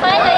欢迎